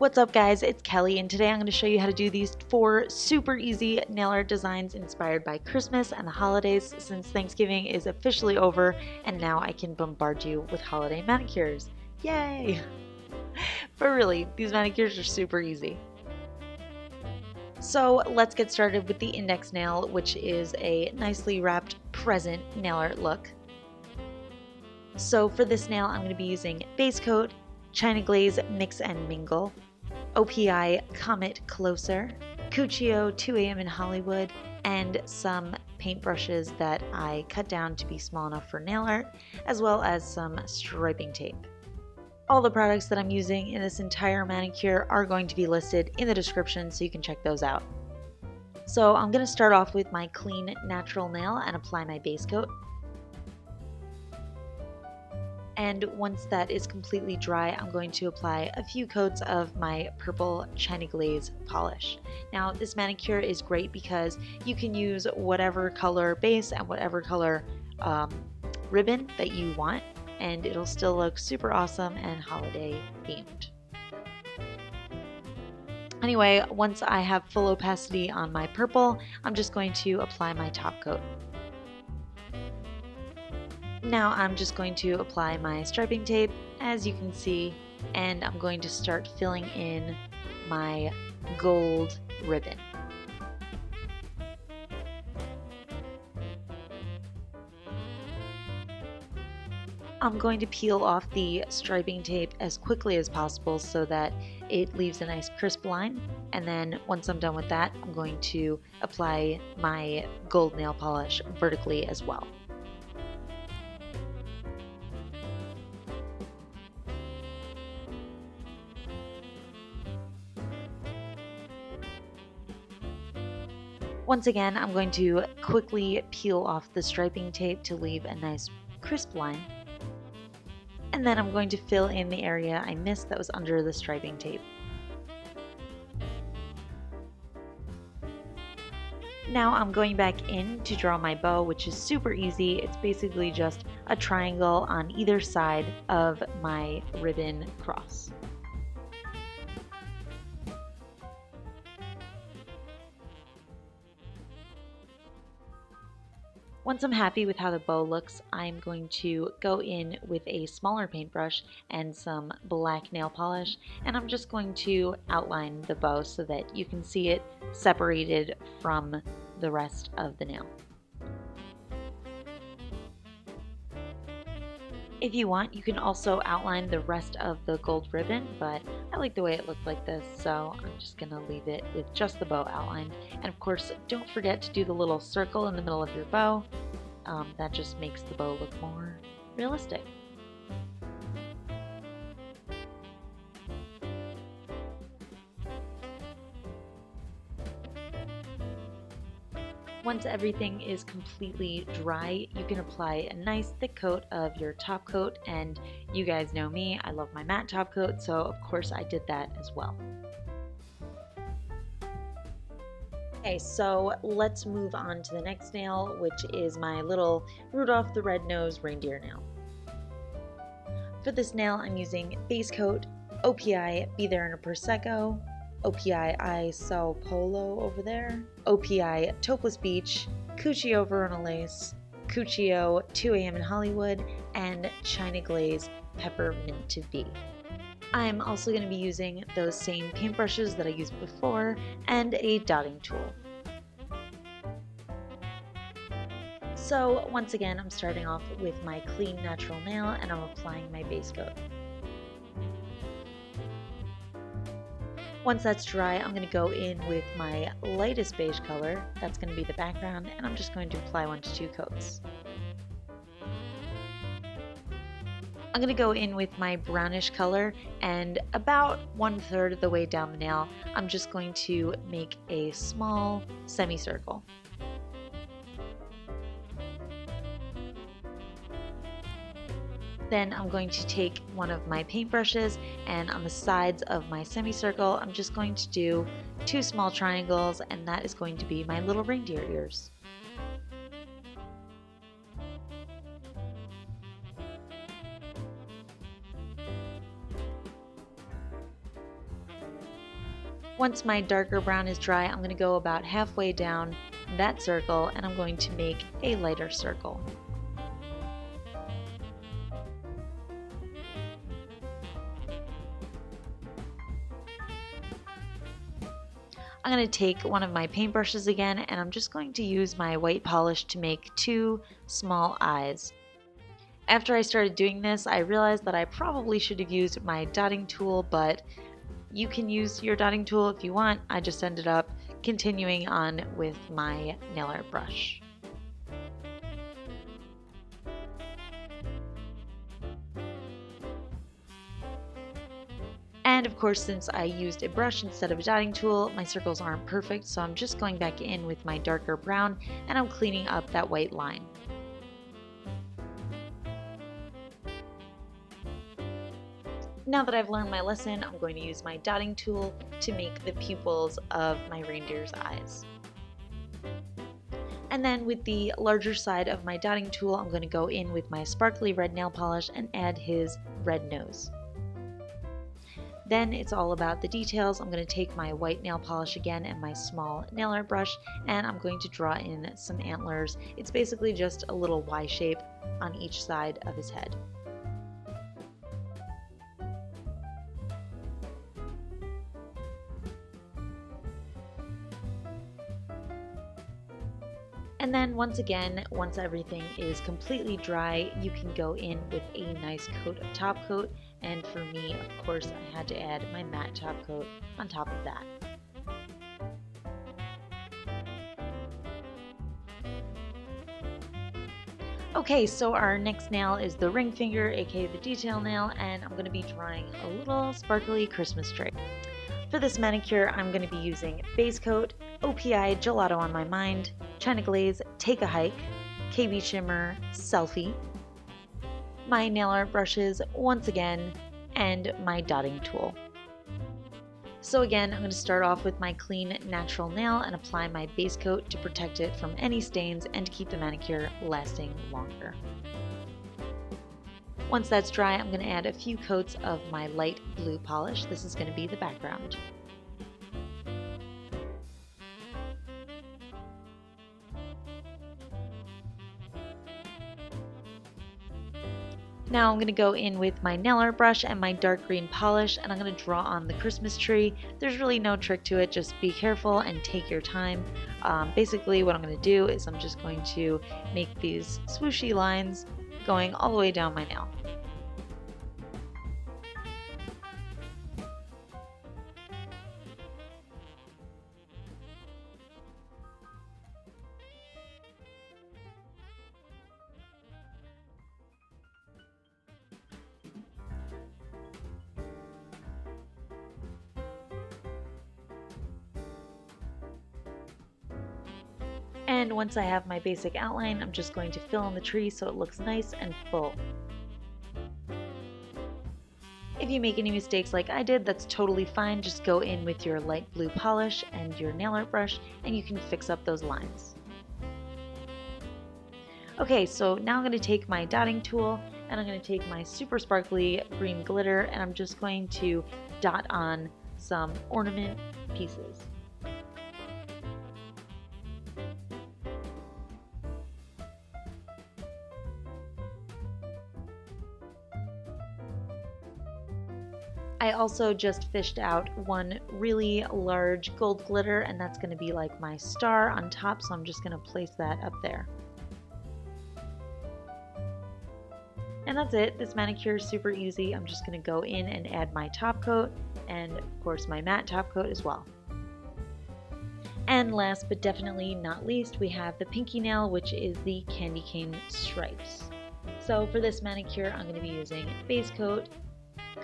What's up guys, it's Kelli and today I'm going to show you how to do these four super easy nail art designs inspired by Christmas and the holidays since Thanksgiving is officially over and now I can bombard you with holiday manicures. Yay! but really, these manicures are super easy. So let's get started with the index nail which is a nicely wrapped present nail art look. So for this nail I'm going to be using base coat, China Glaze Mix and Mingle, OPI Comet Closer, Cuccio 2am in Hollywood, and some paintbrushes that I cut down to be small enough for nail art, as well as some striping tape. All the products that I'm using in this entire manicure are going to be listed in the description so you can check those out. So I'm going to start off with my clean natural nail and apply my base coat. And once that is completely dry I'm going to apply a few coats of my purple China Glaze polish. Now this manicure is great because you can use whatever color base and whatever color um, ribbon that you want and it'll still look super awesome and holiday themed. Anyway, once I have full opacity on my purple, I'm just going to apply my top coat. Now I'm just going to apply my striping tape as you can see and I'm going to start filling in my gold ribbon. I'm going to peel off the striping tape as quickly as possible so that it leaves a nice crisp line and then once I'm done with that I'm going to apply my gold nail polish vertically as well. Once again, I'm going to quickly peel off the striping tape to leave a nice crisp line. And then I'm going to fill in the area I missed that was under the striping tape. Now I'm going back in to draw my bow, which is super easy. It's basically just a triangle on either side of my ribbon cross. Once I'm happy with how the bow looks, I'm going to go in with a smaller paintbrush and some black nail polish, and I'm just going to outline the bow so that you can see it separated from the rest of the nail. If you want, you can also outline the rest of the gold ribbon, but I like the way it looked like this, so I'm just going to leave it with just the bow outlined. And of course, don't forget to do the little circle in the middle of your bow. Um, that just makes the bow look more realistic. Once everything is completely dry, you can apply a nice thick coat of your top coat and you guys know me, I love my matte top coat, so of course I did that as well. Okay, so let's move on to the next nail, which is my little Rudolph the Red-Nosed Reindeer nail. For this nail, I'm using base coat, OPI Be There in a Prosecco, OPI I Sao Paolo over there, OPI Taupe-less Beach, Cuccio Verona Lace, Cuccio 2am in Hollywood, and China Glaze Peppermint to Be. I'm also going to be using those same paintbrushes that I used before and a dotting tool. So once again, I'm starting off with my clean natural nail and I'm applying my base coat. Once that's dry, I'm going to go in with my lightest beige color, that's going to be the background, and I'm just going to apply one to two coats. I'm going to go in with my brownish color and about one third of the way down the nail, I'm just going to make a small semicircle. Then I'm going to take one of my paintbrushes and on the sides of my semicircle I'm just going to do two small triangles and that is going to be my little reindeer ears. Once my darker brown is dry, I'm going to go about halfway down that circle and I'm going to make a lighter circle. I'm going to take one of my paintbrushes again and I'm just going to use my white polish to make two small eyes. After I started doing this, I realized that I probably should have used my dotting tool, but you can use your dotting tool if you want. I just ended up continuing on with my nail art brush. And of course, since I used a brush instead of a dotting tool, my circles aren't perfect, so I'm just going back in with my darker brown and I'm cleaning up that white line. Now that I've learned my lesson, I'm going to use my dotting tool to make the pupils of my reindeer's eyes. And then with the larger side of my dotting tool, I'm going to go in with my sparkly red nail polish and add his red nose. Then it's all about the details. I'm going to take my white nail polish again and my small nail art brush and I'm going to draw in some antlers. It's basically just a little Y shape on each side of his head. And then once again, once everything is completely dry, you can go in with a nice coat of top coat. And for me, of course, I had to add my matte top coat on top of that. Okay, so our next nail is the ring finger, aka the detail nail, and I'm going to be drawing a little sparkly Christmas tree. For this manicure, I'm going to be using Base Coat, OPI Gelato on my mind, China Glaze Take a Hike, KB Shimmer Selfie, my nail art brushes once again, and my dotting tool. So again, I'm going to start off with my clean natural nail and apply my base coat to protect it from any stains and to keep the manicure lasting longer. Once that's dry, I'm going to add a few coats of my light blue polish. This is going to be the background. Now I'm going to go in with my nail art brush and my dark green polish and I'm going to draw on the Christmas tree. There's really no trick to it, just be careful and take your time. Um, basically what I'm going to do is I'm just going to make these swooshy lines going all the way down my nail. And once I have my basic outline, I'm just going to fill in the tree so it looks nice and full. If you make any mistakes like I did, that's totally fine. Just go in with your light blue polish and your nail art brush and you can fix up those lines. Okay, so now I'm going to take my dotting tool and I'm going to take my super sparkly green glitter and I'm just going to dot on some ornament pieces. I also just fished out one really large gold glitter and that's going to be like my star on top so I'm just going to place that up there. And that's it. This manicure is super easy. I'm just going to go in and add my top coat and of course my matte top coat as well. And last but definitely not least, we have the pinky nail, which is the candy cane stripes. So for this manicure, I'm going to be using base coat,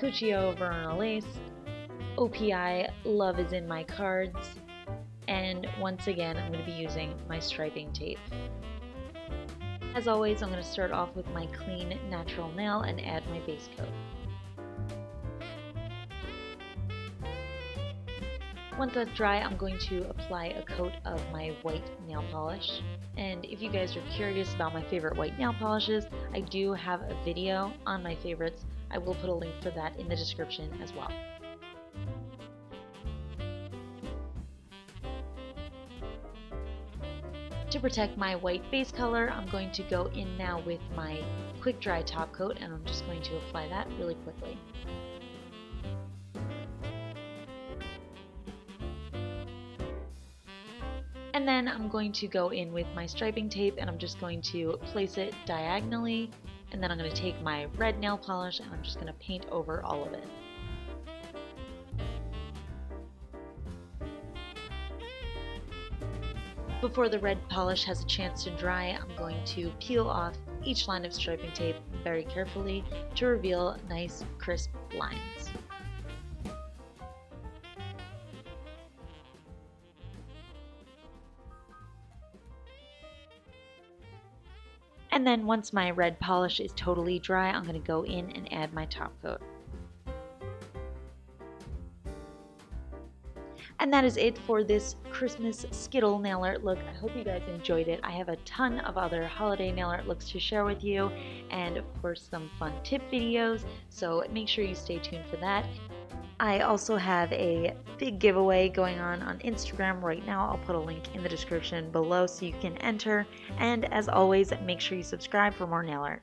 Cuccio Verona Lace, OPI Love is in My Cards, and once again I'm going to be using my striping tape. As always, I'm going to start off with my clean natural nail and add my base coat. Once that's dry, I'm going to apply a coat of my white nail polish. And if you guys are curious about my favorite white nail polishes, I do have a video on my favorites I will put a link for that in the description as well. To protect my white base color, I'm going to go in now with my quick dry top coat and I'm just going to apply that really quickly. And then I'm going to go in with my striping tape and I'm just going to place it diagonally and then I'm going to take my red nail polish and I'm just going to paint over all of it. Before the red polish has a chance to dry, I'm going to peel off each line of striping tape very carefully to reveal nice crisp lines. And then once my red polish is totally dry, I'm going to go in and add my top coat. And that is it for this Christmas Skittle nail art look. I hope you guys enjoyed it. I have a ton of other holiday nail art looks to share with you and of course some fun tip videos, so make sure you stay tuned for that. I also have a big giveaway going on on Instagram right now. I'll put a link in the description below so you can enter. And as always, make sure you subscribe for more nail art.